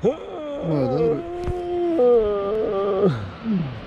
prøvde å hmm.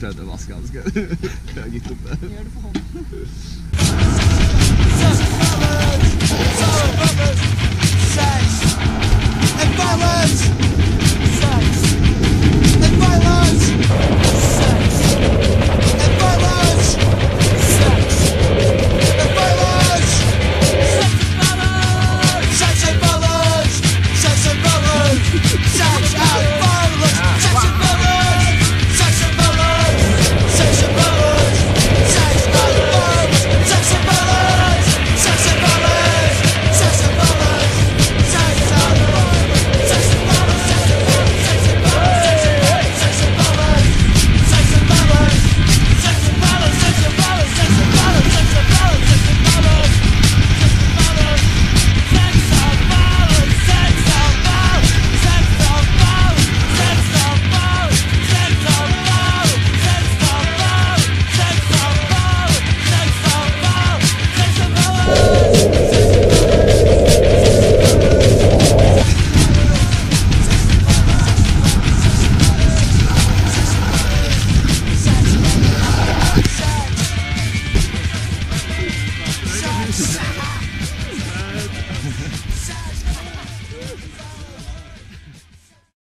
Det. Jeg har aldri prøvd å vaske hansker. Jeg har gitt opp det. Gjør det for hånden.